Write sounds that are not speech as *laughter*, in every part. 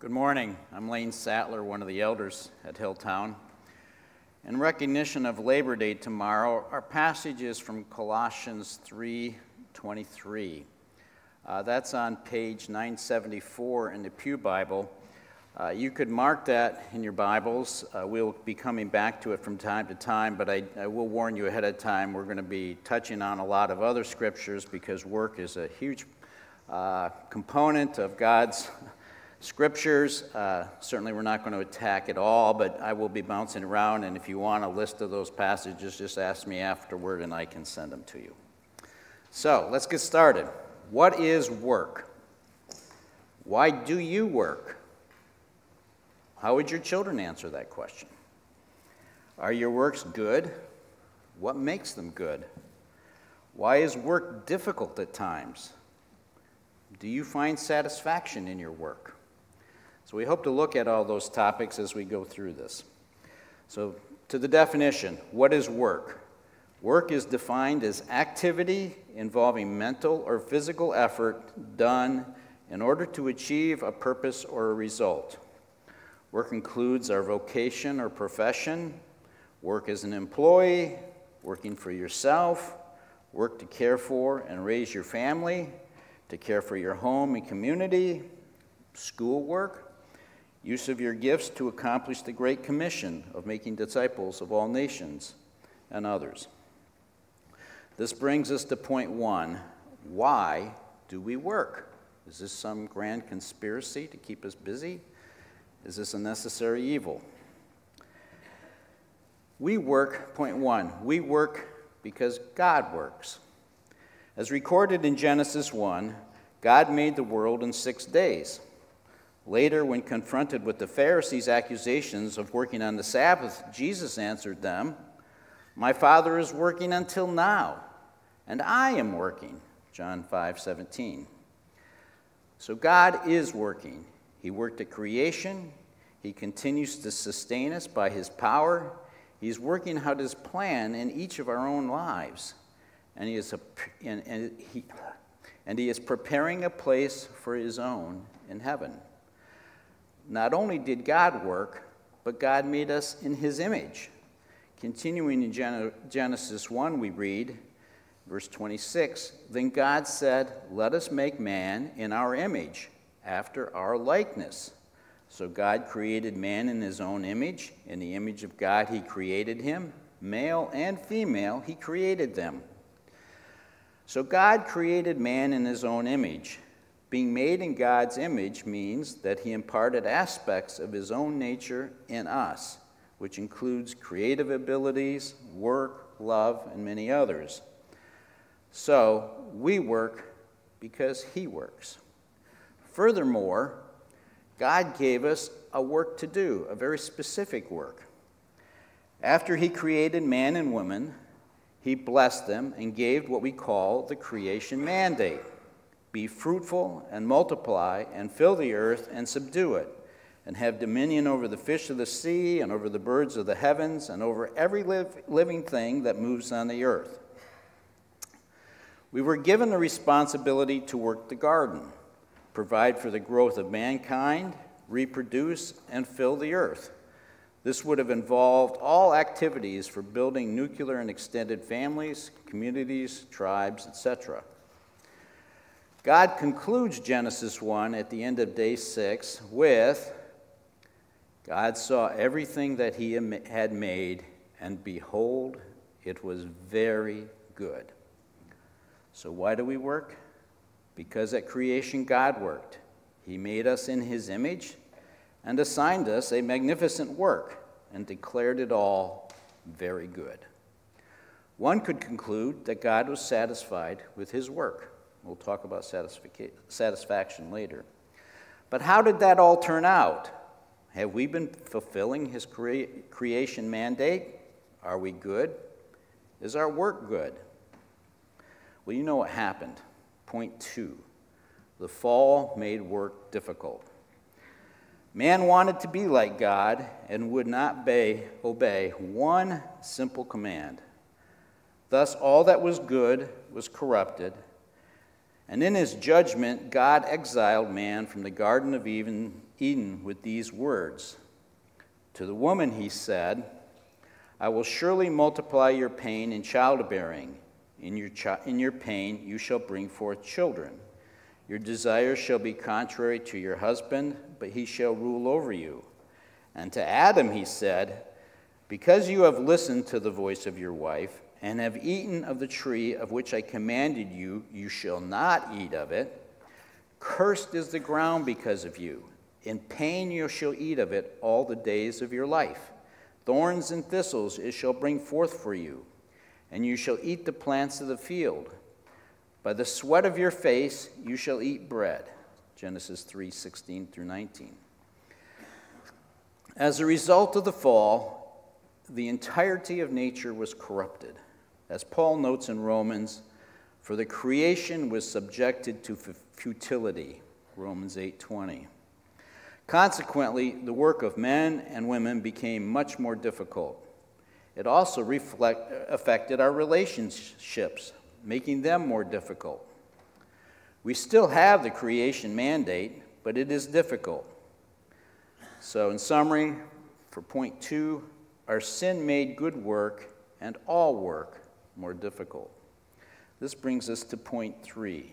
Good morning. I'm Lane Sattler, one of the elders at Hilltown. In recognition of Labor Day tomorrow, our passage is from Colossians 3:23. Uh, that's on page 974 in the Pew Bible. Uh, you could mark that in your Bibles. Uh, we'll be coming back to it from time to time, but I, I will warn you ahead of time we're going to be touching on a lot of other scriptures because work is a huge uh, component of God's scriptures. Uh, certainly, we're not going to attack it all, but I will be bouncing around, and if you want a list of those passages, just ask me afterward and I can send them to you. So, let's get started. What is work? Why do you work? How would your children answer that question? Are your works good? What makes them good? Why is work difficult at times? Do you find satisfaction in your work? So, we hope to look at all those topics as we go through this. So, to the definition what is work? Work is defined as activity involving mental or physical effort done in order to achieve a purpose or a result. Work includes our vocation or profession, work as an employee, working for yourself, work to care for and raise your family, to care for your home and community, schoolwork, use of your gifts to accomplish the Great Commission of making disciples of all nations and others. This brings us to point one why do we work? Is this some grand conspiracy to keep us busy? Is this a necessary evil? We work, point one, we work because God works. As recorded in Genesis 1, God made the world in six days. Later, when confronted with the Pharisees' accusations of working on the Sabbath, Jesus answered them, My Father is working until now, and I am working. John 5 17. So God is working. He worked at creation. He continues to sustain us by His power. He's working out His plan in each of our own lives. And He is, a, and, and he, and he is preparing a place for His own in heaven. Not only did God work, but God made us in His image. Continuing in Genesis 1, we read, verse 26 Then God said, Let us make man in our image, after our likeness. So God created man in his own image. In the image of God, he created him. Male and female, he created them. So God created man in his own image. Being made in God's image means that he imparted aspects of his own nature in us, which includes creative abilities, work, love, and many others. So we work because he works. Furthermore, God gave us a work to do, a very specific work. After He created man and woman, He blessed them and gave what we call the creation mandate Be fruitful and multiply and fill the earth and subdue it, and have dominion over the fish of the sea and over the birds of the heavens and over every live, living thing that moves on the earth. We were given the responsibility to work the garden provide for the growth of mankind, reproduce, and fill the earth. This would have involved all activities for building nuclear and extended families, communities, tribes, etc. God concludes Genesis 1 at the end of day 6 with God saw everything that he had made, and behold, it was very good. So, why do we work? Because at creation God worked. He made us in his image and assigned us a magnificent work and declared it all very good. One could conclude that God was satisfied with his work. We'll talk about satisfaction later. But how did that all turn out? Have we been fulfilling his crea- creation mandate? Are we good? Is our work good? Well, you know what happened. Point two the fall made work difficult. Man wanted to be like God and would not obey, obey one simple command. Thus, all that was good was corrupted. And in his judgment, God exiled man from the Garden of Eden, with these words To the woman, he said, I will surely multiply your pain in childbearing. In your, chi- in your pain, you shall bring forth children. Your desire shall be contrary to your husband, but he shall rule over you. And to Adam he said, Because you have listened to the voice of your wife, and have eaten of the tree of which I commanded you, you shall not eat of it. Cursed is the ground because of you. In pain you shall eat of it all the days of your life. Thorns and thistles it shall bring forth for you, and you shall eat the plants of the field. By the sweat of your face you shall eat bread. Genesis 3 16 through 19. As a result of the fall, the entirety of nature was corrupted. As Paul notes in Romans, for the creation was subjected to futility. Romans 8:20. Consequently, the work of men and women became much more difficult. It also reflect, affected our relationships, making them more difficult. We still have the creation mandate, but it is difficult. So, in summary, for point two, our sin made good work and all work more difficult. This brings us to point three.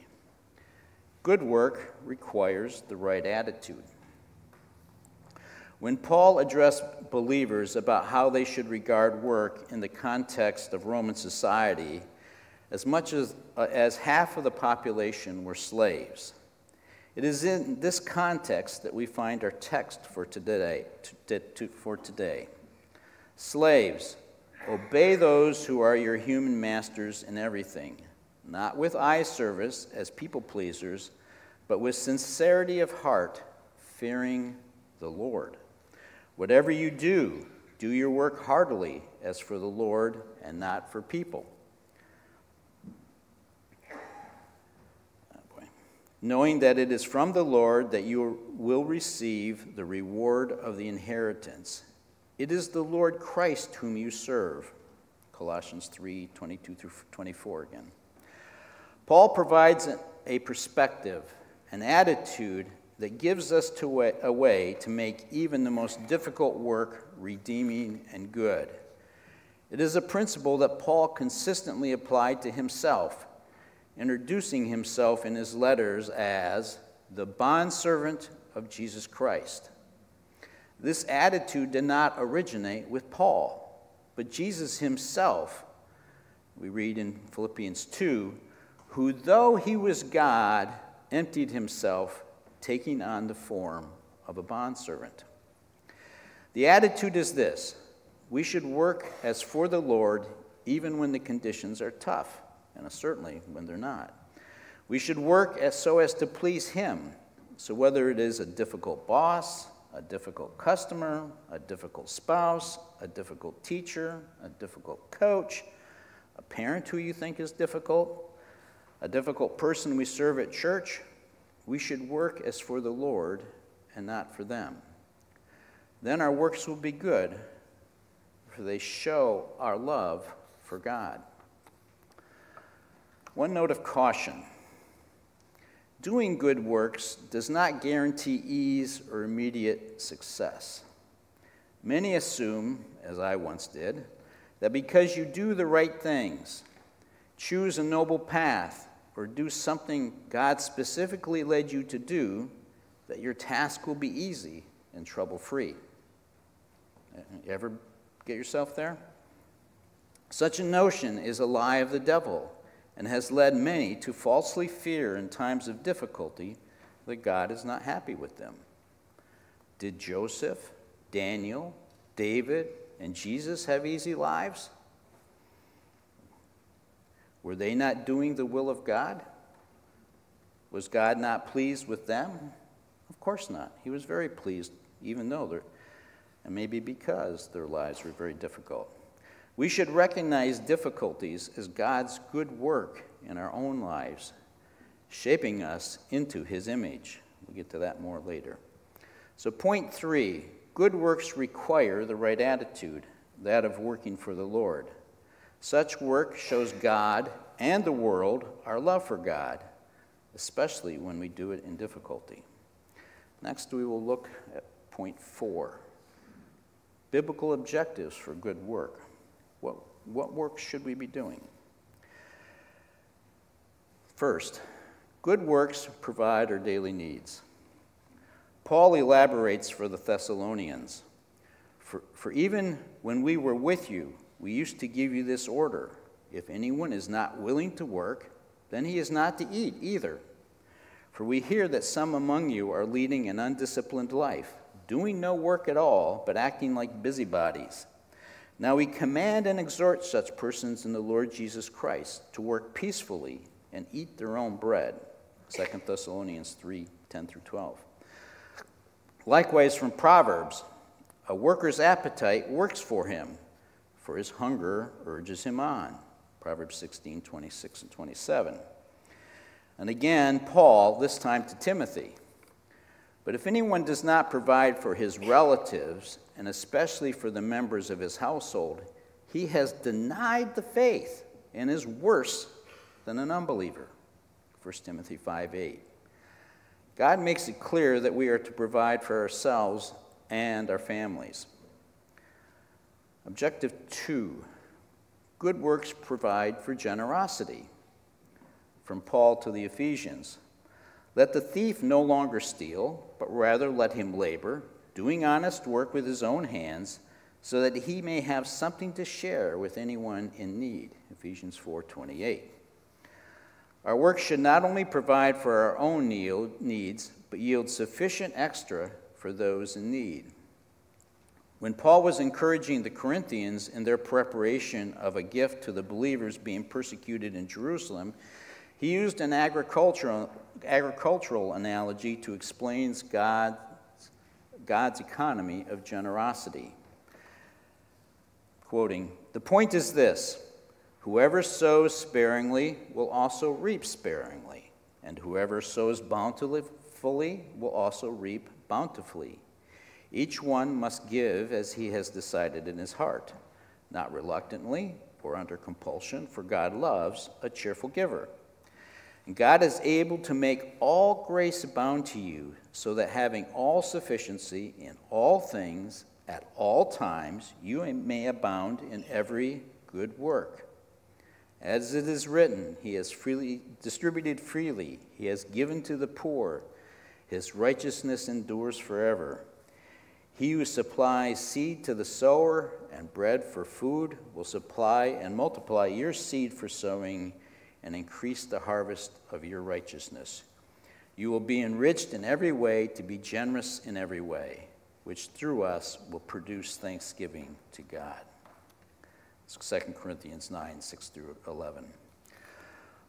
Good work requires the right attitude. When Paul addressed believers about how they should regard work in the context of Roman society, as much as, uh, as half of the population were slaves, it is in this context that we find our text for today. To, to, for today. Slaves, obey those who are your human masters in everything, not with eye service as people pleasers, but with sincerity of heart, fearing the Lord. Whatever you do, do your work heartily as for the Lord and not for people ah, knowing that it is from the Lord that you will receive the reward of the inheritance. It is the Lord Christ whom you serve. Colossians 3 22 through 24 again. Paul provides a perspective, an attitude that gives us to a way to make even the most difficult work redeeming and good. It is a principle that Paul consistently applied to himself introducing himself in his letters as the bondservant of Jesus Christ. This attitude did not originate with Paul, but Jesus himself, we read in Philippians 2, who though he was God, emptied himself, taking on the form of a bondservant. The attitude is this we should work as for the Lord even when the conditions are tough and certainly when they're not. We should work as, so as to please Him. So, whether it is a difficult boss, a difficult customer, a difficult spouse, a difficult teacher, a difficult coach, a parent who you think is difficult, a difficult person we serve at church, we should work as for the Lord and not for them. Then our works will be good, for they show our love for God. One note of caution doing good works does not guarantee ease or immediate success. Many assume, as I once did, that because you do the right things, choose a noble path, or do something God specifically led you to do, that your task will be easy and trouble free. Ever get yourself there? Such a notion is a lie of the devil and has led many to falsely fear in times of difficulty that God is not happy with them. Did Joseph, Daniel, David, and Jesus have easy lives? Were they not doing the will of God? Was God not pleased with them? Of course not. He was very pleased, even though and maybe because their lives were very difficult. We should recognize difficulties as God's good work in our own lives, shaping us into His image. We'll get to that more later. So, point three good works require the right attitude, that of working for the Lord. Such work shows God and the world our love for God, especially when we do it in difficulty. Next, we will look at point four biblical objectives for good work. What, what work should we be doing? First, good works provide our daily needs. Paul elaborates for the Thessalonians for, for even when we were with you, we used to give you this order if anyone is not willing to work, then he is not to eat either. For we hear that some among you are leading an undisciplined life, doing no work at all, but acting like busybodies. Now we command and exhort such persons in the Lord Jesus Christ to work peacefully and eat their own bread. 2 Thessalonians 3 10 through 12. Likewise, from Proverbs, a worker's appetite works for him, for his hunger urges him on. Proverbs 16 26 and 27. And again, Paul, this time to Timothy. But if anyone does not provide for his relatives, and especially for the members of his household, he has denied the faith and is worse than an unbeliever. 1 Timothy 5 8. God makes it clear that we are to provide for ourselves and our families. Objective two good works provide for generosity. From Paul to the Ephesians Let the thief no longer steal, but rather let him labor, doing honest work with his own hands so that he may have something to share with anyone in need. Ephesians 4:28. Our work should not only provide for our own needs, but yield sufficient extra for those in need. When Paul was encouraging the Corinthians in their preparation of a gift to the believers being persecuted in Jerusalem, he used an agricultural, agricultural analogy to explain God's, God's economy of generosity. Quoting, The point is this Whoever sows sparingly will also reap sparingly, and whoever sows bountifully will also reap bountifully. Each one must give as he has decided in his heart, not reluctantly or under compulsion, for God loves a cheerful giver. And God is able to make all grace abound to you, so that having all sufficiency in all things at all times, you may abound in every good work. As it is written, He has freely distributed freely, He has given to the poor, His righteousness endures forever. He who supplies seed to the sower and bread for food will supply and multiply your seed for sowing and increase the harvest of your righteousness. You will be enriched in every way to be generous in every way, which through us will produce thanksgiving to God. 2 Corinthians 9, 6 through 11.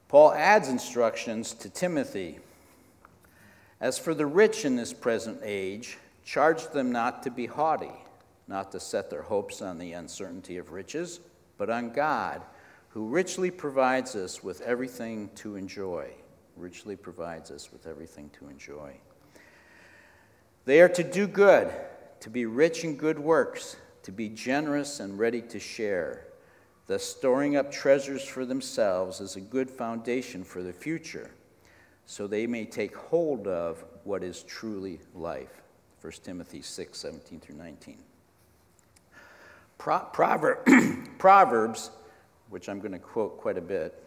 Paul adds instructions to Timothy. As for the rich in this present age, charge them not to be haughty, not to set their hopes on the uncertainty of riches, but on God, who richly provides us with everything to enjoy. Richly provides us with everything to enjoy. They are to do good, to be rich in good works, to be generous and ready to share Thus, storing up treasures for themselves is a good foundation for the future, so they may take hold of what is truly life. 1 Timothy 6 17 through 19. Pro- Proverb, *clears throat* Proverbs, which I'm going to quote quite a bit,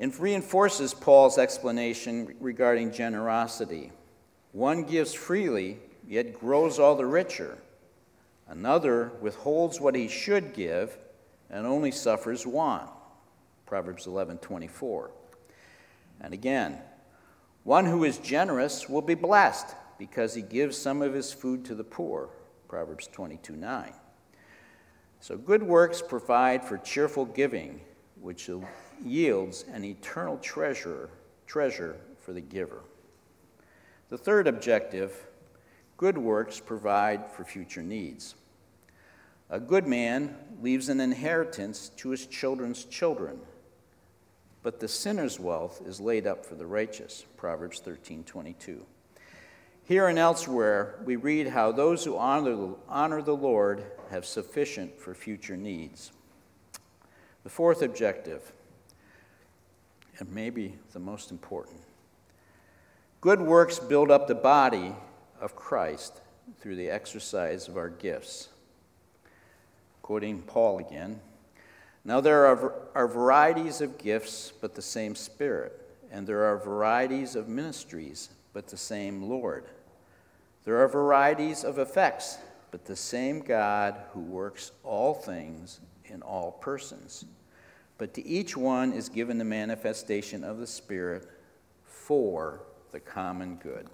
and reinforces Paul's explanation regarding generosity. One gives freely, yet grows all the richer. Another withholds what he should give and only suffers want. Proverbs 11:24. And again, one who is generous will be blessed because he gives some of his food to the poor. Proverbs 22:9. So good works provide for cheerful giving, which yields an eternal treasure, treasure for the giver. The third objective, good works provide for future needs. A good man leaves an inheritance to his children's children, but the sinner's wealth is laid up for the righteous. Proverbs 13:22. Here and elsewhere, we read how those who honor, honor the Lord have sufficient for future needs. The fourth objective, and maybe the most important good works build up the body of Christ through the exercise of our gifts. Quoting Paul again Now there are, are varieties of gifts, but the same Spirit, and there are varieties of ministries, but the same Lord. There are varieties of effects, but the same God who works all things in all persons. But to each one is given the manifestation of the Spirit for the common good.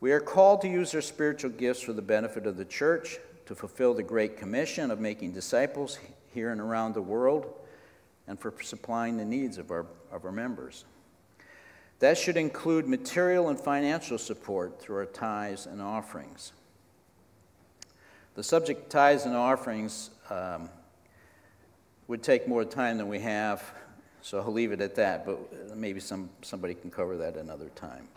We are called to use our spiritual gifts for the benefit of the church, to fulfill the Great Commission of making disciples here and around the world, and for supplying the needs of our, of our members. That should include material and financial support through our tithes and offerings. The subject tithes and offerings um, would take more time than we have, so I'll leave it at that, but maybe some, somebody can cover that another time.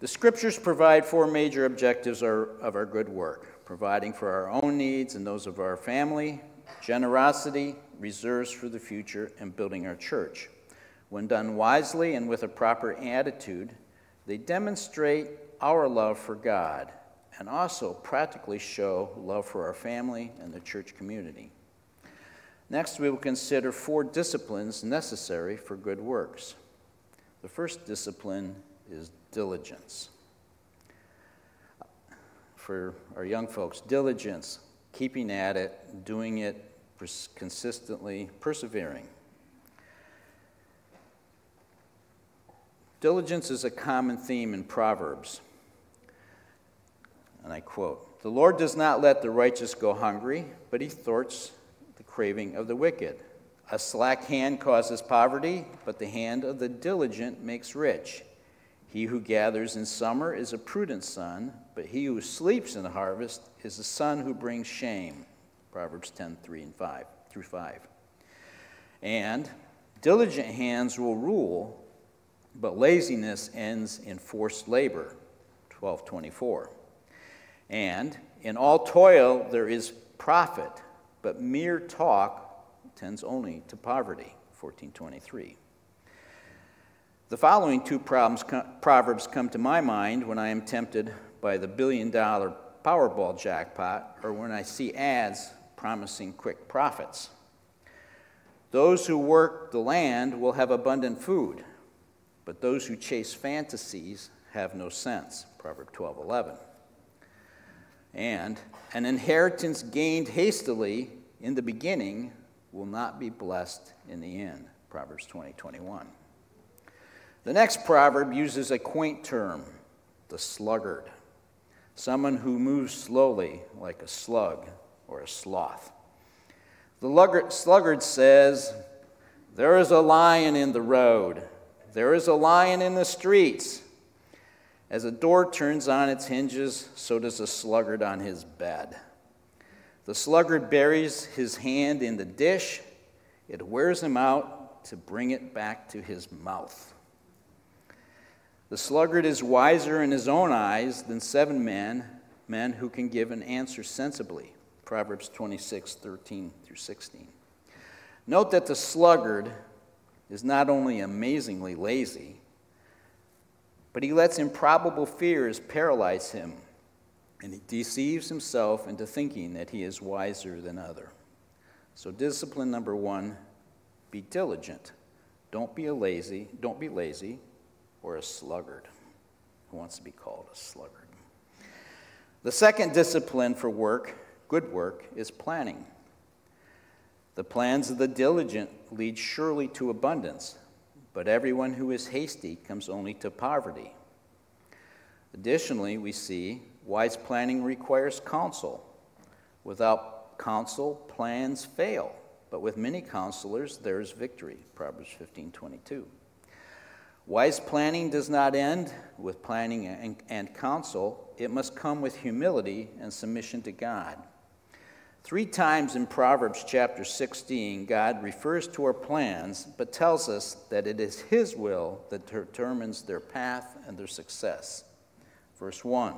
The scriptures provide four major objectives of our good work providing for our own needs and those of our family, generosity, reserves for the future, and building our church. When done wisely and with a proper attitude, they demonstrate our love for God and also practically show love for our family and the church community. Next, we will consider four disciplines necessary for good works. The first discipline is diligence. For our young folks, diligence, keeping at it, doing it consistently, persevering. Diligence is a common theme in Proverbs. And I quote The Lord does not let the righteous go hungry, but he thwarts craving of the wicked. A slack hand causes poverty, but the hand of the diligent makes rich. He who gathers in summer is a prudent son, but he who sleeps in the harvest is a son who brings shame. Proverbs 10 3 and 5 through 5. And diligent hands will rule, but laziness ends in forced labor. 1224. And in all toil there is profit, but mere talk tends only to poverty. 1423. The following two proverbs come to my mind when I am tempted by the billion dollar Powerball jackpot or when I see ads promising quick profits. Those who work the land will have abundant food, but those who chase fantasies have no sense. Proverb 12:11. And an inheritance gained hastily in the beginning will not be blessed in the end. Proverbs 20:21. The next proverb uses a quaint term, the sluggard, someone who moves slowly like a slug or a sloth. The sluggard says, There is a lion in the road, there is a lion in the streets. As a door turns on its hinges, so does a sluggard on his bed. The sluggard buries his hand in the dish, it wears him out to bring it back to his mouth. The sluggard is wiser in his own eyes than seven men, men who can give an answer sensibly. Proverbs 26, 13 through 16. Note that the sluggard is not only amazingly lazy, but he lets improbable fears paralyze him, and he deceives himself into thinking that he is wiser than other. So discipline number 1, be diligent. Don't be a lazy, don't be lazy or a sluggard who wants to be called a sluggard. The second discipline for work, good work, is planning. The plans of the diligent lead surely to abundance, but everyone who is hasty comes only to poverty. Additionally, we see wise planning requires counsel. Without counsel, plans fail, but with many counselors, there is victory. Proverbs 15:22. Wise planning does not end with planning and, and, counsel, it must come with humility and submission to God. Three times in Proverbs chapter 16, God refers to our plans, but tells us that it is His will that determines their path and their success. Verse 1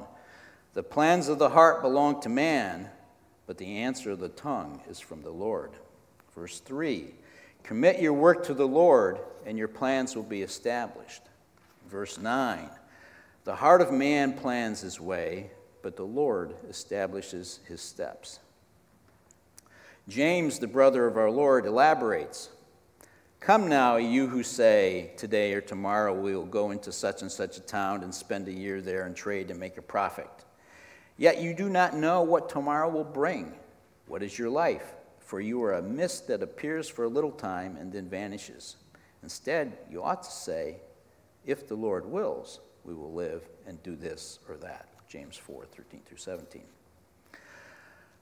The plans of the heart belong to man, but the answer of the tongue is from the Lord. Verse 3 Commit your work to the Lord, and your plans will be established. Verse 9 The heart of man plans his way, but the Lord establishes his steps. James, the brother of our Lord, elaborates Come now, you who say, Today or tomorrow we will go into such and such a town and spend a year there and trade and make a profit. Yet you do not know what tomorrow will bring. What is your life? For you are a mist that appears for a little time and then vanishes. Instead, you ought to say, If the Lord wills, we will live and do this or that. James 4 13 through 17.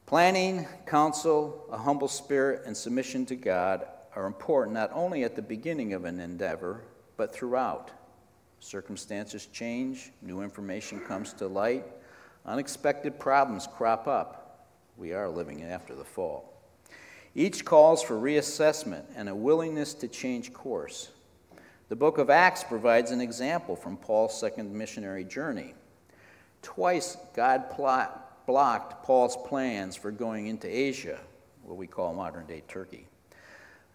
Planning, counsel, a humble spirit, and submission to God are important not only at the beginning of an endeavor, but throughout. Circumstances change, new information comes to light, unexpected problems crop up. We are living after the fall. Each calls for reassessment and a willingness to change course. The book of Acts provides an example from Paul's second missionary journey. Twice, God plot, blocked Paul's plans for going into Asia, what we call modern day Turkey,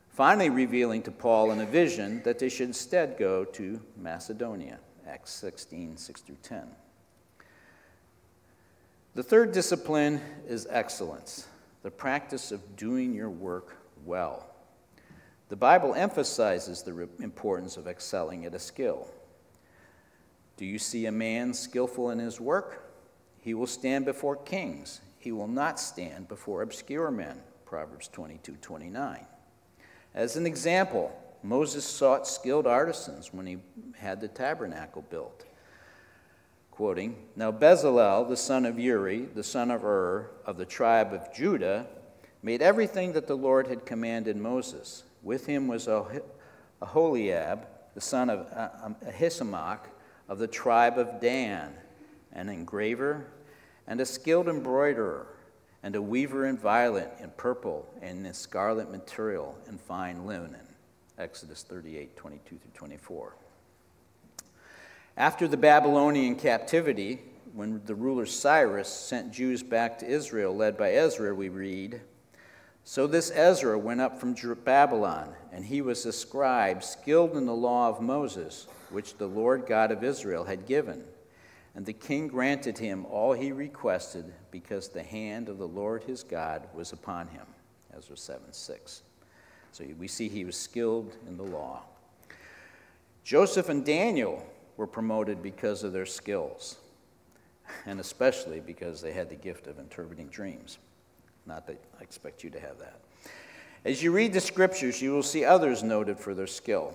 finally revealing to Paul in a vision that they should instead go to Macedonia, Acts 16 6 through 10. The third discipline is excellence, the practice of doing your work well. The Bible emphasizes the importance of excelling at a skill. Do you see a man skillful in his work? He will stand before kings. He will not stand before obscure men. Proverbs 22 29. As an example, Moses sought skilled artisans when he had the tabernacle built. Quoting, Now Bezalel, the son of Uri, the son of Ur, of the tribe of Judah, made everything that the Lord had commanded Moses. With him was Aholiab, the son of uh, um, Ahisamach, of the tribe of Dan an engraver, and a skilled embroiderer, and a weaver in violet, in purple, and in scarlet material, and fine linen. Exodus 38, 22 through 24. After the Babylonian captivity, when the ruler Cyrus sent Jews back to Israel, led by Ezra, we read, So this Ezra went up from Babylon, and he was a scribe skilled in the law of Moses, which the Lord God of Israel had given. And the king granted him all he requested because the hand of the Lord his God was upon him. Ezra 7 6. So we see he was skilled in the law. Joseph and Daniel were promoted because of their skills, and especially because they had the gift of interpreting dreams. Not that I expect you to have that. As you read the scriptures, you will see others noted for their skill.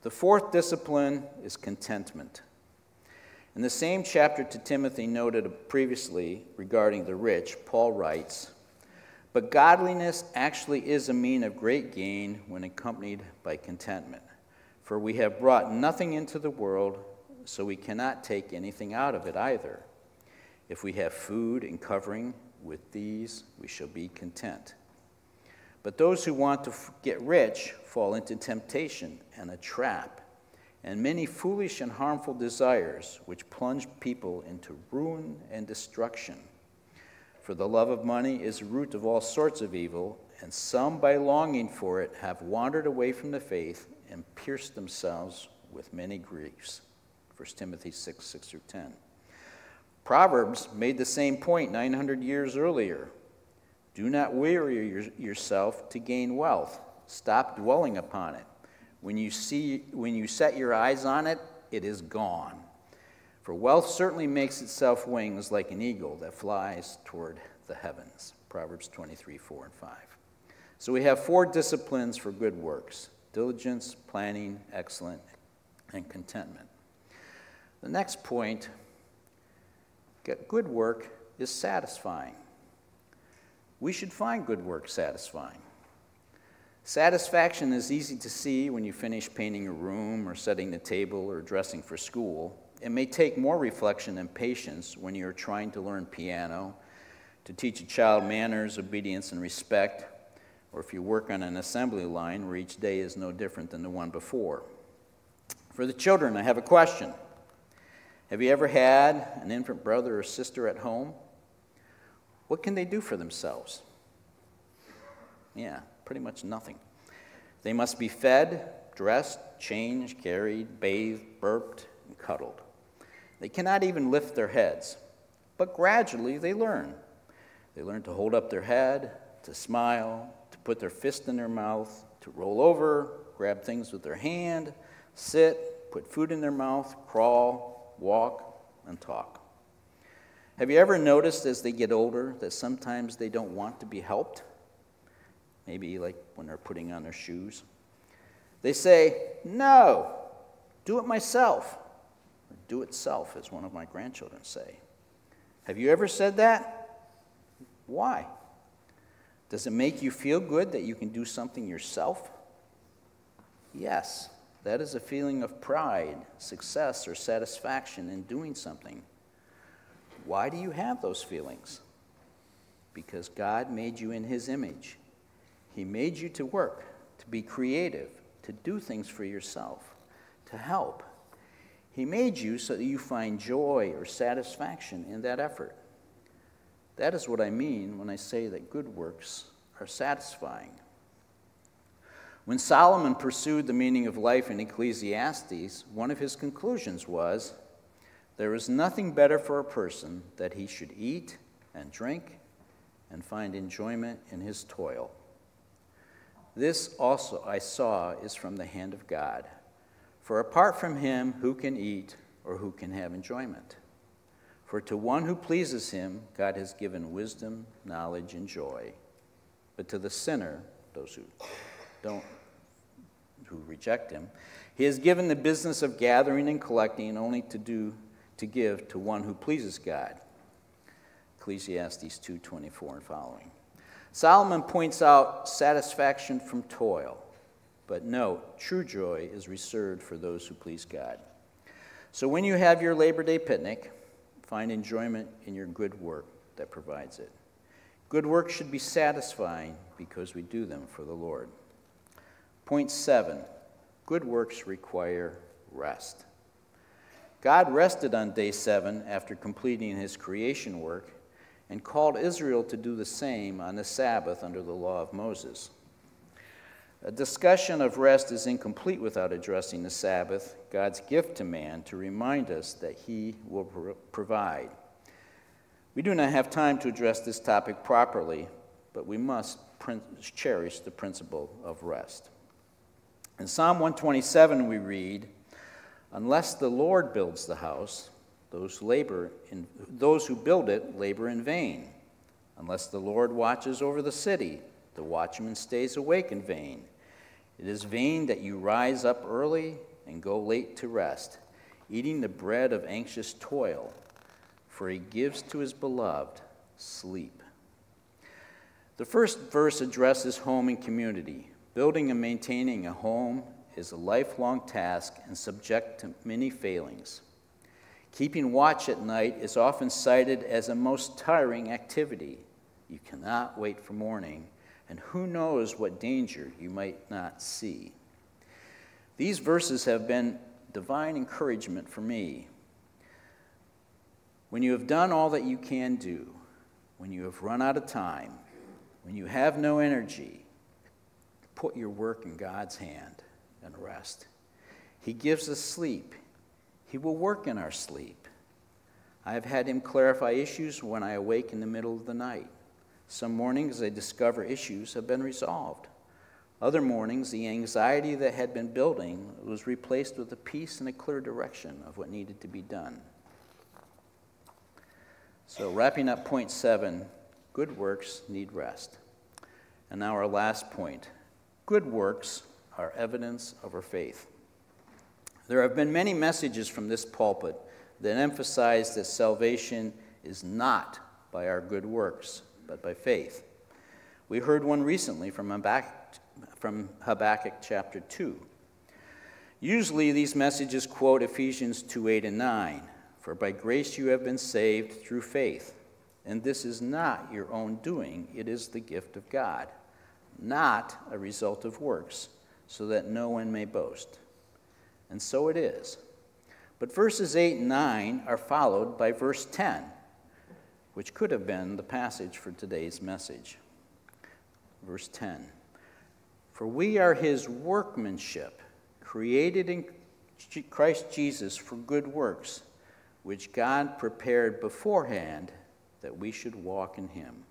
The fourth discipline is contentment. In the same chapter to Timothy noted previously regarding the rich, Paul writes, But godliness actually is a mean of great gain when accompanied by contentment. For we have brought nothing into the world, so we cannot take anything out of it either. If we have food and covering, with these we shall be content. But those who want to get rich fall into temptation and a trap and many foolish and harmful desires which plunge people into ruin and destruction. For the love of money is the root of all sorts of evil, and some, by longing for it, have wandered away from the faith and pierced themselves with many griefs. 1 Timothy 6 6 through 10. Proverbs made the same point 900 years earlier. Do not weary yourself to gain wealth, stop dwelling upon it. When you, see, when you set your eyes on it, it is gone. For wealth certainly makes itself wings like an eagle that flies toward the heavens. Proverbs 23, 4 and 5. So we have four disciplines for good works diligence, planning, excellent, and contentment. The next point good work is satisfying. We should find good work satisfying. Satisfaction is easy to see when you finish painting a room or setting the table or dressing for school. It may take more reflection and patience when you're trying to learn piano, to teach a child manners, obedience, and respect, or if you work on an assembly line where each day is no different than the one before. For the children, I have a question. Have you ever had an infant brother or sister at home? What can they do for themselves? Yeah, pretty much nothing. They must be fed, dressed, changed, carried, bathed, burped, and cuddled. They cannot even lift their heads, but gradually they learn. They learn to hold up their head, to smile, to put their fist in their mouth, to roll over, grab things with their hand, sit, put food in their mouth, crawl, walk, and talk. Have you ever noticed as they get older that sometimes they don't want to be helped? Maybe like when they're putting on their shoes. They say, No, do it myself. Or do it self, as one of my grandchildren say. Have you ever said that? Why? Does it make you feel good that you can do something yourself? Yes, that is a feeling of pride, success, or satisfaction in doing something. Why do you have those feelings? Because God made you in His image. He made you to work, to be creative, to do things for yourself, to help. He made you so that you find joy or satisfaction in that effort. That is what I mean when I say that good works are satisfying. When Solomon pursued the meaning of life in Ecclesiastes, one of his conclusions was there is nothing better for a person that he should eat and drink and find enjoyment in his toil. This also I saw is from the hand of God. For apart from him, who can eat or who can have enjoyment? For to one who pleases him, God has given wisdom, knowledge, and joy. But to the sinner, those who don't, who reject him, he has given the business of gathering and collecting only to do to give to one who pleases God. Ecclesiastes 2:24 and following. Solomon points out satisfaction from toil, but no, true joy is reserved for those who please God. So when you have your Labor Day picnic, find enjoyment in your good work that provides it. Good work should be satisfying because we do them for the Lord. Point seven good works require rest. God rested on day seven after completing his creation work and called Israel to do the same on the Sabbath under the law of Moses. A discussion of rest is incomplete without addressing the Sabbath, God's gift to man, to remind us that he will provide. We do not have time to address this topic properly, but we must cherish the principle of rest. In Psalm 127, we read, Unless the Lord builds the house, those, labor in, those who build it labor in vain. Unless the Lord watches over the city, the watchman stays awake in vain. It is vain that you rise up early and go late to rest, eating the bread of anxious toil, for he gives to his beloved sleep. The first verse addresses home and community. Building and maintaining a home is a lifelong task and subject to many failings. Keeping watch at night is often cited as a most tiring activity. You cannot wait for morning, and who knows what danger you might not see. These verses have been divine encouragement for me. When you have done all that you can do, when you have run out of time, when you have no energy, put your work in God's hand and rest. He gives us sleep. He will work in our sleep. I have had him clarify issues when I awake in the middle of the night. Some mornings I discover issues have been resolved. Other mornings, the anxiety that had been building was replaced with a peace and a clear direction of what needed to be done. So, wrapping up point seven good works need rest. And now, our last point good works are evidence of our faith. There have been many messages from this pulpit that emphasize that salvation is not by our good works, but by faith. We heard one recently from Habakkuk, from Habakkuk chapter 2. Usually, these messages quote Ephesians 2 8 and 9. For by grace you have been saved through faith. And this is not your own doing, it is the gift of God, not a result of works so that no one may boast. And so it is. But verses 8 and 9 are followed by verse 10, which could have been the passage for today's message. Verse 10 For we are his workmanship, created in Christ Jesus for good works, which God prepared beforehand that we should walk in him.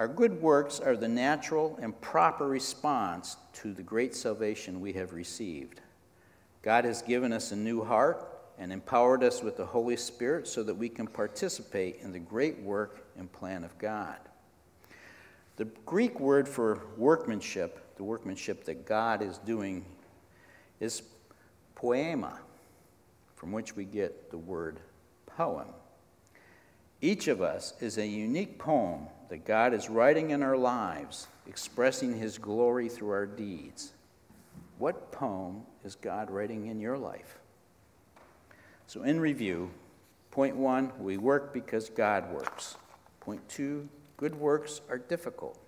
Our good works are the natural and proper response to the great salvation we have received. God has given us a new heart and empowered us with the Holy Spirit so that we can participate in the great work and plan of God. The Greek word for workmanship, the workmanship that God is doing, is poema, from which we get the word poem. Each of us is a unique poem that God is writing in our lives, expressing his glory through our deeds. What poem is God writing in your life? So, in review, point one, we work because God works. Point two, good works are difficult.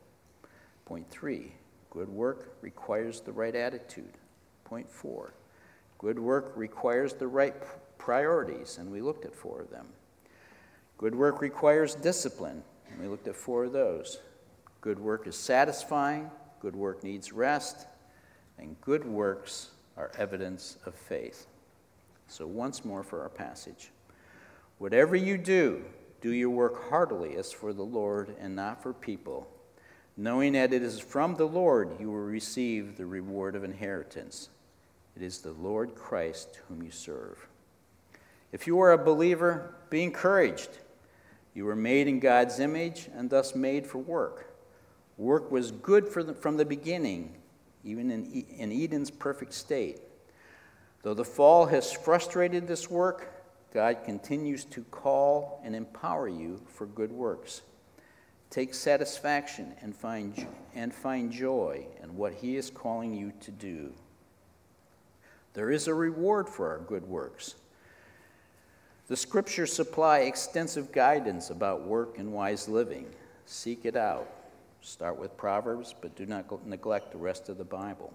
Point three, good work requires the right attitude. Point four, good work requires the right priorities, and we looked at four of them. Good work requires discipline, we looked at four of those. Good work is satisfying, good work needs rest, and good works are evidence of faith. So, once more for our passage. Whatever you do, do your work heartily as for the Lord and not for people, knowing that it is from the Lord you will receive the reward of inheritance. It is the Lord Christ whom you serve. If you are a believer, be encouraged. You were made in God's image and thus made for work. Work was good the, from the beginning, even in, in Eden's perfect state. Though the fall has frustrated this work, God continues to call and empower you for good works. Take satisfaction and find, and find joy in what He is calling you to do. There is a reward for our good works. The scriptures supply extensive guidance about work and wise living. Seek it out. Start with Proverbs, but do not neglect the rest of the Bible.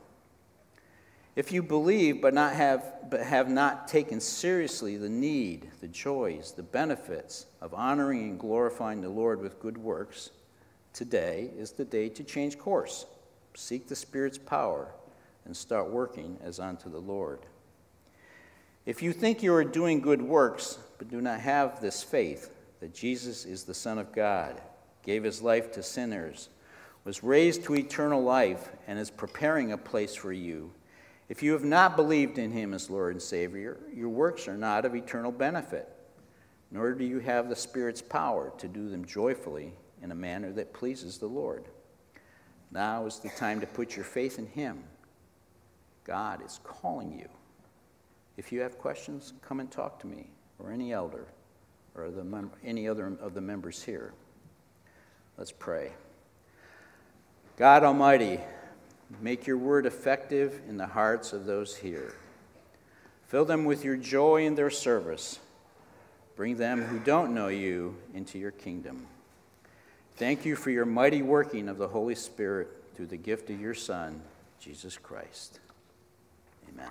If you believe but, not have, but have not taken seriously the need, the joys, the benefits of honoring and glorifying the Lord with good works, today is the day to change course. Seek the Spirit's power and start working as unto the Lord. If you think you are doing good works, but do not have this faith that Jesus is the Son of God, gave his life to sinners, was raised to eternal life, and is preparing a place for you, if you have not believed in him as Lord and Savior, your works are not of eternal benefit, nor do you have the Spirit's power to do them joyfully in a manner that pleases the Lord. Now is the time to put your faith in him. God is calling you. If you have questions, come and talk to me or any elder or any other of the members here. Let's pray. God Almighty, make your word effective in the hearts of those here. Fill them with your joy in their service. Bring them who don't know you into your kingdom. Thank you for your mighty working of the Holy Spirit through the gift of your Son, Jesus Christ. Amen.